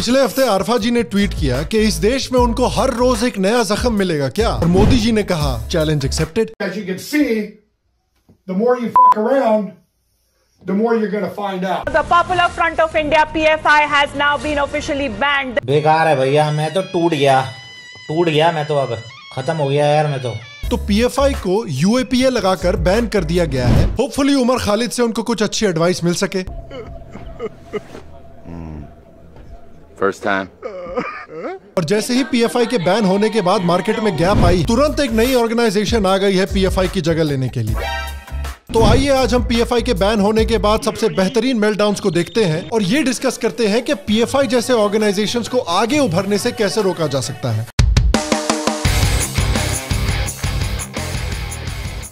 पिछले हफ़्ते आरफा जी ने ट्वीट किया कि इस देश में उनको हर रोज एक नया जख्म मिलेगा क्या? और मोदी जी ने कहा challenge accepted As you can see, the more you fuck around, the more you're gonna find out. The Popular Front of India PFI has now been officially banned. बेकार है भैया मैं तो टूट गया। टूट गया मैं तो अब। खत्म हो गया यार मैं तो। तो पीएफआई को यूएपीए लगाकर बैन कर दिया गया है। होपफुली उमर खालिद से उनको कुछ अच्छी एडवाइस मिल सके। First time. और जैसे ही पीएफआई के बैन होने के बाद मार्केट में गैप आई, तुरंत एक नई ऑर्गेनाइजेशन आ गई है पीएफआई की जगह लेने के लिए तो आइए आज हम पीएफआई के बैन होने के बाद सबसे बेहतरीन मेल्टडाउन्स को देखते हैं और ये डिस्कस करते हैं कि पीएफआई जैसे ऑर्गेनाइजेशंस को आगे उभरने से कैसे रोका जा सकता है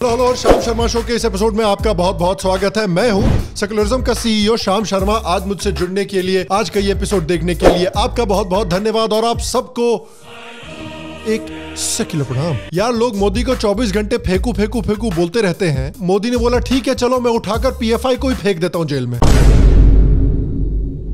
और शाम शर्मा शो के इस एपिसोड में आपका बहुत बहुत स्वागत है। मैं हूँ सेकुलरिज्म का सीईओ शाम शर्मा, आज मुझसे जुड़ने के लिए, आज का ये एपिसोड देखने के लिए आपका बहुत बहुत धन्यवाद और आप सबको एक सेक्युलर प्रणाम यार, लोग मोदी को 24 घंटे फेंकू फेंकू फेंकू बोलते रहते हैं। मोदी ने बोला, ठीक है, चलो, मैं उठाकर पीएफआई को ही फेंक देता हूँ जेल में।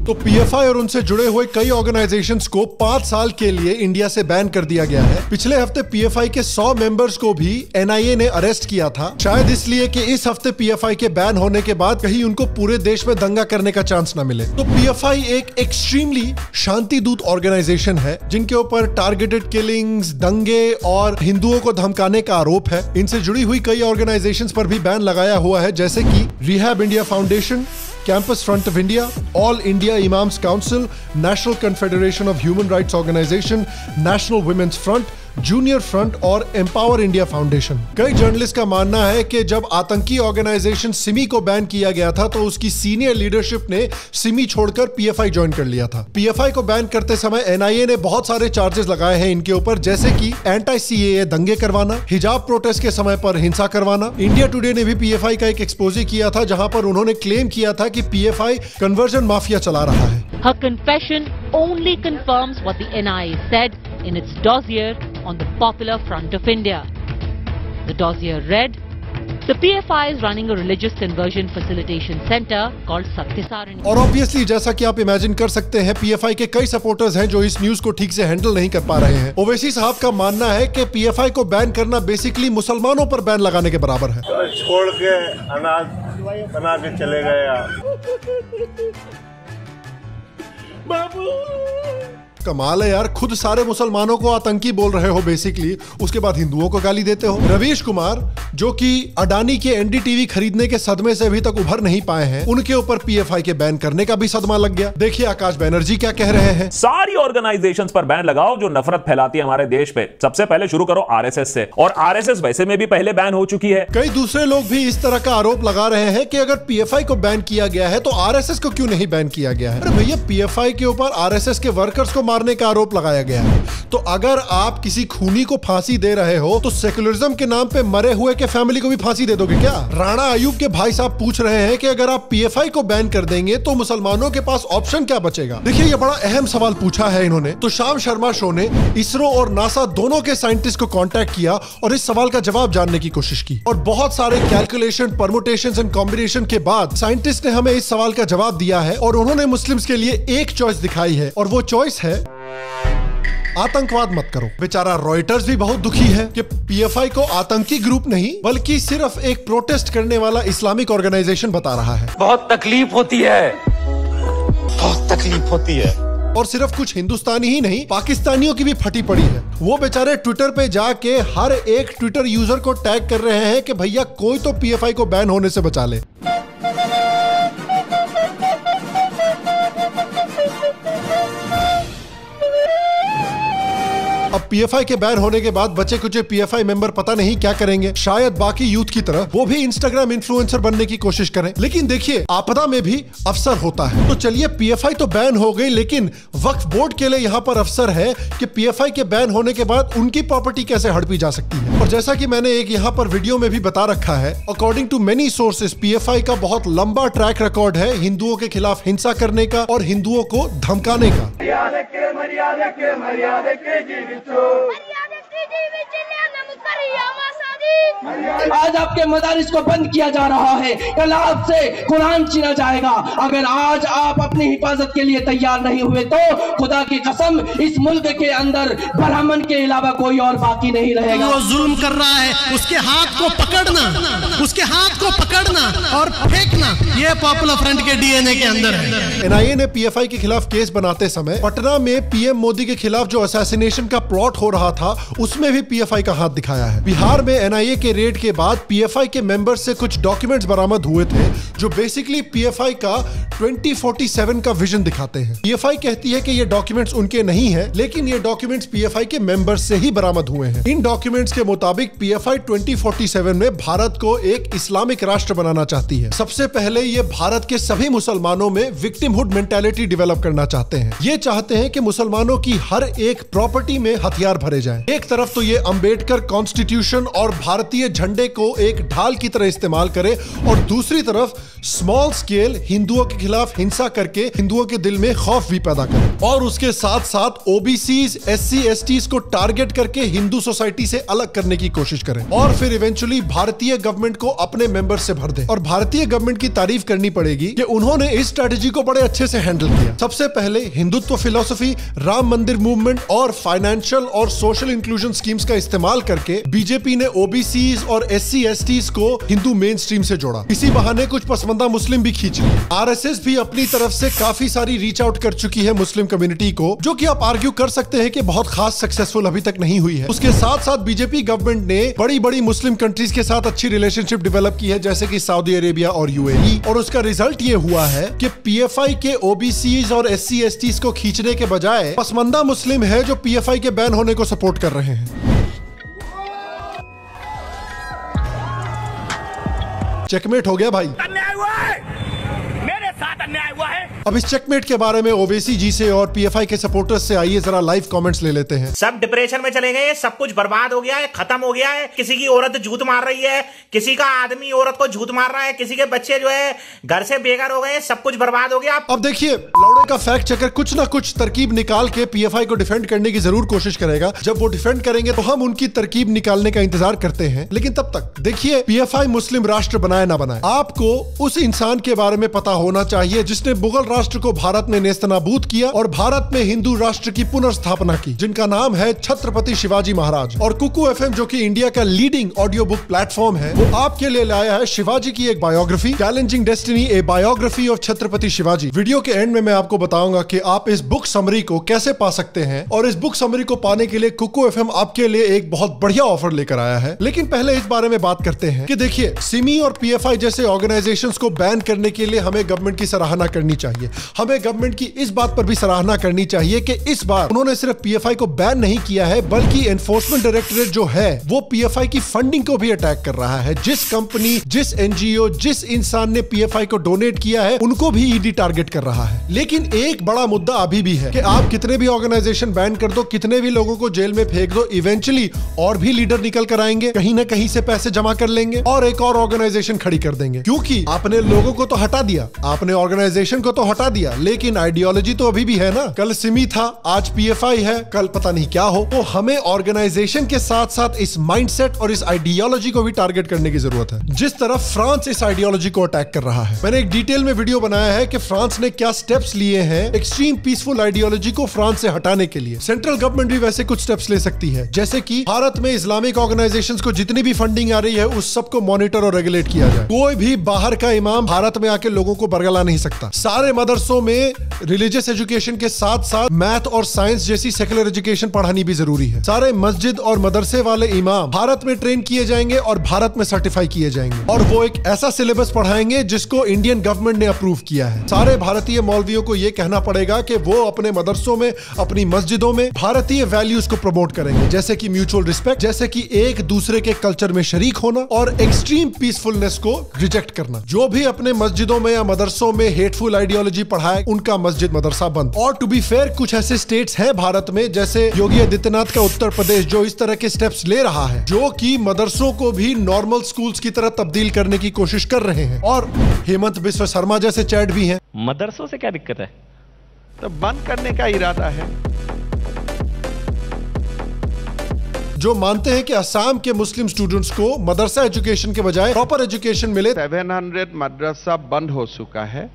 तो पीएफआई और उनसे जुड़े हुए कई ऑर्गेनाइजेशंस को पाँच साल के लिए इंडिया से बैन कर दिया गया है। पिछले हफ़्ते पीएफआई के 100 मेंबर्स को भी एनआईए ने अरेस्ट किया था। शायद इसलिए कि इस हफ़्ते पीएफआई के बैन होने के बाद कहीं उनको पूरे देश में दंगा करने का चांस न मिले। तो पीएफआई एक एक्सट्रीमली शांति दूत ऑर्गेनाइजेशन है, जिनके ऊपर टारगेटेड किलिंग्स दंगे और हिंदुओं को धमकाने का आरोप है। इनसे जुड़ी हुई कई ऑर्गेनाइजेशन पर भी बैन लगाया हुआ है, जैसे की rehab India foundation Campus Front of India, All India Imams Council, National Confederation of Human Rights Organization, National Women's Front, junior front और एम्पावर इंडिया फाउंडेशन। कई जर्नलिस्ट का मानना है कि जब आतंकी ऑर्गेनाइजेशन सिमी को बैन किया गया था तो उसकी सीनियर लीडरशिप ने सिमी छोड़कर पीएफआई ज्वाइन कर लिया था। पीएफआई को बैन करते समय एनआईए ने बहुत सारे चार्जेस लगाए हैं इनके ऊपर, जैसे कि एंटी सीएए दंगे करवाना, हिजाब प्रोटेस्ट के समय पर हिंसा करवाना। इंडिया टुडे ने भी पीएफआई का एक एक्सपोजे किया था, जहाँ पर उन्होंने क्लेम किया था कि पीएफआई कन्वर्जन माफिया चला रहा है। Her confession only confirms what the NIA said in its dossier on the Popular Front of India. The dossier read, the PFI is running a religious conversion facilitation center called Satyasarani. और obviously जैसा कि आप imagine कर सकते हैं PFI के कई supporters हैं जो इस न्यूज़ को ठीक से हैंडल नहीं कर पा रहे हैं ओवैसी साहब का मानना है कि पीएफआई को बैन करना बेसिकली मुसलमानों पर बैन लगाने के बराबर है छोड़ के अनाज बना के चले गए आप कमाल है यार। खुद सारे मुसलमानों को आतंकी बोल रहे हो बेसिकली उसके बाद हिंदुओं को गाली देते हो। रवीश कुमार जो कि अडानी के एनडीटीवी खरीदने के सदमे से अभी तक उभर नहीं पाए हैं उनके ऊपर पीएफआई के बैन करने का भी सदमा लग गया। देखिए आकाश बैनर्जी क्या कह रहे हैं। सारी ऑर्गेनाइजेशन पर बैन लगाओ जो नफरत फैलाती है हमारे देश पे। सबसे पहले शुरू करो आरएसएस से। और आरएसएस वैसे में भी पहले बैन हो चुकी है। कई दूसरे लोग भी इस तरह का आरोप लगा रहे हैं की अगर पीएफआई को बैन किया गया है तो आरएसएस को क्यों नहीं बैन किया गया है? भैया पीएफआई के ऊपर आरएसएस के वर्कर्स को मारने का आरोप लगाया गया है। तो अगर आप किसी खूनी को फांसी दे रहे हो तो सेकुलरिज्म के नाम पे मरे हुए के फैमिली को भी फांसी दे दोगे क्या? राणा अयूब के भाई साहब पूछ रहे हैं कि अगर आप पीएफआई को बैन कर देंगे तो मुसलमानों के पास ऑप्शन क्या बचेगा? देखिए, ये बड़ा अहम सवाल पूछा है इन्होंने। तो शाम शर्मा शो ने इसरो और नासा दोनों के साइंटिस्ट को कॉन्टेक्ट किया और इस सवाल का जवाब जानने की कोशिश की। और बहुत सारे कैलकुलेशन परमुटेशन एंड कॉम्बिनेशन के बाद साइंटिस्ट ने हमें इस सवाल का जवाब दिया है और उन्होंने मुस्लिम के लिए एक चॉइस दिखाई है और वो चॉइस है आतंकवाद मत करो। बेचारा रॉयटर्स भी बहुत दुखी है कि पीएफआई को आतंकी ग्रुप नहीं बल्कि सिर्फ़ एक प्रोटेस्ट करने वाला इस्लामिक ऑर्गेनाइजेशन बता रहा है। बहुत तकलीफ़ होती है। बहुत तकलीफ़ होती है। और सिर्फ़ कुछ हिंदुस्तानी ही नहीं पाकिस्तानियों की भी फटी पड़ी है। वो बेचारे ट्विटर पे जाके हर एक ट्विटर यूज़र को टैग कर रहे हैं कि भैया कोई तो पीएफआई को बैन होने से बचा ले। अब पीएफआई के बैन होने के बाद बचे कुछ पीएफआई मेंबर पता नहीं क्या करेंगे। शायद बाकी यूथ की तरह वो भी इंस्टाग्राम इन्फ्लुएंसर बनने की कोशिश करें। लेकिन देखिए आपदा में भी अवसर होता है। तो चलिए पीएफआई तो बैन हो गई लेकिन वक्फ बोर्ड के लिए यहाँ पर अवसर है की पी के बैन होने के बाद उनकी प्रॉपर्टी कैसे हड़पी जा सकती है। और जैसा की मैंने एक यहाँ पर वीडियो में भी बता रखा है according to many sources P का बहुत लंबा ट्रैक रिकॉर्ड है हिंदुओं के खिलाफ हिंसा करने का और हिंदुओं को धमकाने का। मर्यादे के, मर्यादे के, मर्यादे के आज आपके मदारिस को बंद किया जा रहा है। कल आपसे कुरान छीना जाएगा। अगर आज आप अपनी हिफाजत के लिए तैयार नहीं हुए तो खुदा की कसम इस मुल्क के अंदर ब्राह्मण के अलावा कोई और बाकी नहीं रहेगा। वो जुल्म कर रहा है। उसके हाथ को पकड़ना। उसके हाथ को पकड़ना और फेंकना। ये पॉपुलर फ्रंट के डीएनए के अंदर है। एनआईए ने पीएफआई के खिलाफ केस बनाते समय पटना में पीएम मोदी के खिलाफ जो असैसिनेशन का प्लॉट हो रहा था, उसमें भी पीएफआई का हाथ दिखाया है। बिहार में एनआईए के रेड के बाद पीएफआई के मेंबर्स से कुछ डॉक्यूमेंट्स बरामद हुए थे, जो बेसिकली पीएफआई का 2047 का विजन दिखाते हैं। पीएफआई कहती है कि ये डॉक्यूमेंट्स उनके नहीं है, लेकिन ये डॉक्यूमेंट्स पीएफआई के मेंबर्स से ही बरामद हुए हैं। इन डॉक्यूमेंट्स के मुताबिक पीएफआई 2047 में भारत को एक इस्लामिक राष्ट्र बनाना चाहती है। सबसे पहले ये भारत के सभी मुसलमानों में विक्टिमहुड मेंटेलिटी डेवलप करना चाहते हैं। ये चाहते हैं कि मुसलमानों की हर एक प्रॉपर्टी में हथियार भरे जाएँ। एक तरफ़ तो ये अंबेडकर कॉन्स्टिट्यूशन और भारतीय झंडे को एक ढाल की तरह इस्तेमाल करे और दूसरी तरफ़ स्मॉल स्केल हिंदुओं के खिलाफ हिंसा करके हिंदुओं के दिल में खौफ भी पैदा करे। और उसके साथ साथ ओबीसीज एस सी को टारगेट करके हिंदू सोसाइटी से अलग करने की कोशिश करें। और फिर इवेंचुअली भारतीय गवर्नमेंट को अपने मेंबर से भर दे। और भारतीय गवर्नमेंट की तारीफ़ करनी पड़ेगी कि उन्होंने इस स्ट्रेटेजी को बड़े अच्छे से हैंडल किया। सबसे पहले हिंदुत्व फिलोसफी राम मंदिर मूवमेंट और फाइनेंशियल और सोशल इंक्लूजन स्कीम्स का इस्तेमाल करके बीजेपी ने ओबीसीज और एस सी को हिंदू मेन स्ट्रीम से जोड़ा। इसी बहाने कुछ पसमंदा मुस्लिम भी खींच लिए। आरएसएस भी अपनी तरफ़ से काफ़ी सारी रीच आउट कर चुकी है मुस्लिम कम्युनिटी को, जो की आप आर्ग्यू कर सकते हैं कि बहुत खास सक्सेसफुल अभी तक नहीं हुई है। उसके साथ साथ बीजेपी गवर्नमेंट ने बड़ी बड़ी मुस्लिम कंट्रीज़ के साथ अच्छी रिलेशनशिप डेवलप की है जैसे कि सऊदी अरेबिया और यूएई, और उसका रिज़ल्ट ये हुआ है कि पीएफआई के ओबीसी और एस सी को खींचने के बजाय पसमंदा मुस्लिम है जो पीएफआई के बैन होने को सपोर्ट कर रहे हैं। चेकमेट हो गया भाई। अन्याय हुआ है। मेरे साथ अन्याय हुआ है। अब इस चेकमेट के बारे में ओवेसी जी से और पीएफआई के सपोर्टर्स से आइए जरा लाइव कमेंट्स ले लेते हैं। सब डिप्रेशन में चले गए सब कुछ बर्बाद हो गया है खत्म हो गया है। किसी की औरत झूठ मार रही है किसी का आदमी औरत को झूठ मार रहा है किसी के बच्चे जो है घर से बेघर हो गए सब कुछ बर्बाद हो गया। अब देखिए लौड़े का फैक्ट चेकर कुछ ना कुछ तरकीब निकाल के पीएफआई को डिफेंड करने की ज़रूर कोशिश करेगा। जब वो डिफेंड करेंगे तो हम उनकी तरकीब निकालने का इंतज़ार करते हैं। लेकिन तब तक देखिए पीएफआई मुस्लिम राष्ट्र बनाए ना बनाए। आपको उस इंसान के बारे में पता होना चाहिए जिसने मुगल राष्ट्र को भारत में नेस्तनाबूद किया और भारत में हिंदू राष्ट्र की पुनर्स्थापना की, जिनका नाम है छत्रपति शिवाजी महाराज। और कुकू एफएम, जो कि इंडिया का लीडिंग ऑडियो बुक प्लेटफॉर्म है, वो आपके लिए लाया है शिवाजी की एक biography challenging destiny a biography of Chhatrapati Shivaji. Video के एंड में मैं आपको बताऊँगा की आप इस बुक समरी को कैसे पा सकते हैं, और इस बुक समरी को पाने के लिए कुकू एफ़ आपके लिए एक बहुत बढ़िया ऑफ़र लेकर आया है। लेकिन पहले इस बारे में बात करते हैं कि देखिए, सिमी और पीएफआई जैसे ऑर्गेनाइजेशन को बैन करने के लिए हमें गवर्नमेंट की सराहना करनी चाहिए। हमें गवर्नमेंट की इस बात पर भी सराहना करनी चाहिए कि इस बार उन्होंने सिर्फ़ पीएफआई को बैन नहीं किया है, बल्कि एनफोर्समेंट डायरेक्टोरेट जो है, वो पीएफआई की फंडिंग को भी अटैक कर रहा है। जिस कंपनी जिस एनजीओ जिस इंसान ने पीएफआई को डोनेट किया है, उनको भी ईडी टारगेट कर रहा है। लेकिन एक बड़ा मुद्दा अभी भी है कि आप कितने भी ऑर्गेनाइजेशन बैन कर दो, कितने भी लोगों को जेल में फेंक दो इवेंचुअली और भी लीडर निकल कर आएँगे, कहीं ना कहीं से पैसे जमा कर लेंगे और एक और ऑर्गेनाइजेशन खड़ी कर देंगे। क्योंकि आपने लोगों को तो हटा दिया, आपने ऑर्गेनाइजेशन को तो हटा दिया। लेकिन आइडियोलॉजी तो अभी भी है ना? कल सिमी था, आज पीएफआई है, कल पता नहीं क्या हो। तो हमें ऑर्गेनाइजेशन के साथ साथ इस माइंडसेट और इस आइडियोलॉजी को भी टारगेट करने की ज़रूरत है। जिस तरह फ्रांस इस आइडियोलॉजी को अटैक कर रहा है। मैंने एक डिटेल में वीडियो बनाया है कि फ्रांस ने क्या स्टेप्स लिए हैं एक्सट्रीम पीसफुल आइडियोलॉजी को फ्रांस से हटाने के लिए। सेंट्रल गवर्नमेंट भी वैसे कुछ स्टेप्स ले सकती है। जैसे कि भारत में इस्लामिक ऑर्गेनाइजेशंस को जितनी भी फंडिंग आ रही है, उस सबको मॉनिटर और रेगुलेट किया जाए। कोई भी बाहर का इमाम भारत में आके लोगों को बरगला नहीं सकता। सारे मदरसों में रिलीजियस एजुकेशन के साथ साथ मैथ और साइंस जैसी सेकुलर एजुकेशन पढ़ानी भी ज़रूरी है। सारे मस्जिद और मदरसे वाले इमाम भारत में ट्रेन किए जाएँगे और भारत में सर्टिफाई किए जाएँगे। और वो एक ऐसा सिलेबस पढ़ाएँगे जिसको इंडियन गवर्नमेंट ने अप्रूव किया है। सारे भारतीय मौलवियों को ये कहना पड़ेगा की वो अपने मदरसों में, अपनी मस्जिदों में भारतीय वैल्यूज़ को प्रमोट करेंगे। जैसे की म्यूचुअल रिस्पेक्ट जैसे की एक दूसरे के कल्चर में शरीक होना और एक्सट्रीम पीसफुलनेस को रिजेक्ट करना। जो भी अपने मस्जिदों में या मदरसों में हेटफुल आइडियोलॉजी पढ़ाए उनका मस्जिद मदरसा बंद। और टू बी फेयर कुछ ऐसे स्टेट्स हैं भारत में जैसे योगी आदित्यनाथ का उत्तर प्रदेश जो इस तरह के स्टेप्स ले रहा है जो कि मदरसों को भी नॉर्मल स्कूल्स की तरह तब्दील करने की कोशिश कर रहे हैं। और हेमंत बिश्व शर्मा जैसे चैट भी हैं। मदरसों से क्या दिक्कत है? तो बंद करने का इरादा है। जो मानते हैं कि असम के मुस्लिम स्टूडेंट्स को मदरसा एजुकेशन के बजाय प्रॉपर एजुकेशन मिले 700 मदरसा बंद हो चुका है।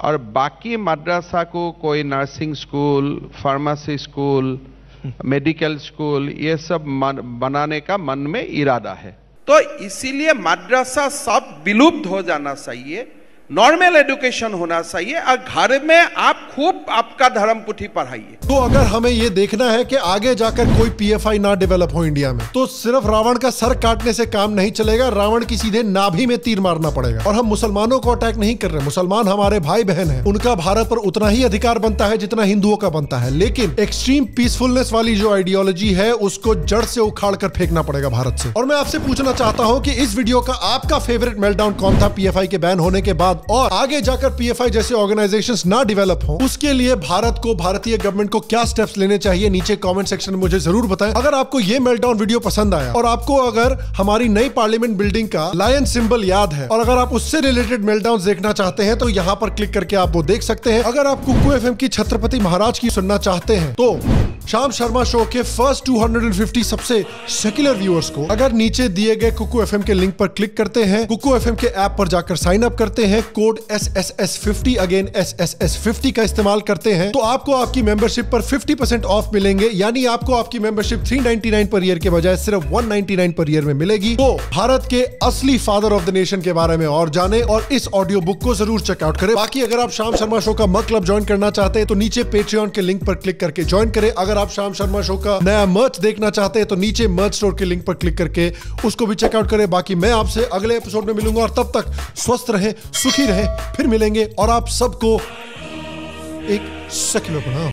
और बाकी मद्रासा को कोई nursing school pharmacy school medical school ये सब मन, बनाने का मन में इरादा है। तो इसीलिए मद्रासा सब विलुप्त हो जाना चाहिए। नॉर्मल एजुकेशन होना चाहिए। और घर में आप खूब आपका धर्म पुठी पढ़ाइए। तो अगर हमें ये देखना है कि आगे जाकर कोई पीएफआई ना डेवलप हो इंडिया में तो सिर्फ़ रावण का सर काटने से काम नहीं चलेगा, रावण की सीधे नाभि में तीर मारना पड़ेगा। और हम मुसलमानों को अटैक नहीं कर रहे, मुसलमान हमारे भाई बहन है। उनका भारत पर उतना ही अधिकार बनता है जितना हिंदुओं का बनता है। लेकिन एक्सट्रीम पीसफुलनेस वाली जो आइडियोलॉजी है, उसको जड़ से उखाड़ कर फेंकना पड़ेगा भारत से। और मैं आपसे पूछना चाहता हूँ की इस वीडियो का आपका फेवरेट मेल्टडाउन कौन था पीएफआई के बैन होने के बाद? और आगे जाकर पीएफआई जैसे ऑर्गेनाइजेशन ना डेवलप हो, उसके लिए भारत को, भारतीय गवर्नमेंट को क्या स्टेप्स लेने चाहिए, नीचे कमेंट सेक्शन में मुझे ज़रूर बताएँ। अगर आपको ये मेल्टडाउन वीडियो पसंद आया, और आपको अगर हमारी नई पार्लियामेंट बिल्डिंग का लायन सिंबल याद है, और अगर आप उससे रिलेटेड मेल्टडाउन देखना चाहते हैं तो यहाँ पर क्लिक करके आप वो देख सकते हैं। अगर आप कुकू एफ़ की छत्रपति महाराज की सुनना चाहते हैं तो शाम शर्मा शो के फ़र्स्ट 250 सबसे सेक्युलर व्यूअर्स को अगर नीचे दिए गए कुकू एफएम के लिंक पर क्लिक करते हैं, कुकू एफएम के ऐप पर जाकर साइन अप करते हैं code S S S fifty again S S S fifty का इस्तेमाल करते हैं तो आपको आपकी मेंबरशिप पर 50 परसेंट ऑफ़ मिलेंगे, यानी आपको आपकी मेंबरशिप 399 पर ईयर के बजाय सिर्फ़ 199 पर ईयर में मिलेगी। तो भारत के असली फादर ऑफ़ द नेशन के बारे में और जाने और इस ऑडियो बुक को ज़रूर चेकआउट करें। बाकी अगर आप शाम शर्मा शो का मक क्लब ज्वाइन करना चाहते हैं तो नीचे पेट्रियन के लिंक पर क्लिक करके ज्वाइन करें। अगर आप शाम शर्मा शो का नया मर्च देखना चाहते हैं तो नीचे मर्च स्टोर के लिंक पर क्लिक करके उसको भी चेकआउट करें। बाकी मैं आपसे अगले एपिसोड में मिलूँगा और तब तक स्वस्थ रहे, सुखी रहे, फिर मिलेंगे और आप सबको एक सेक्युलर बनाओ।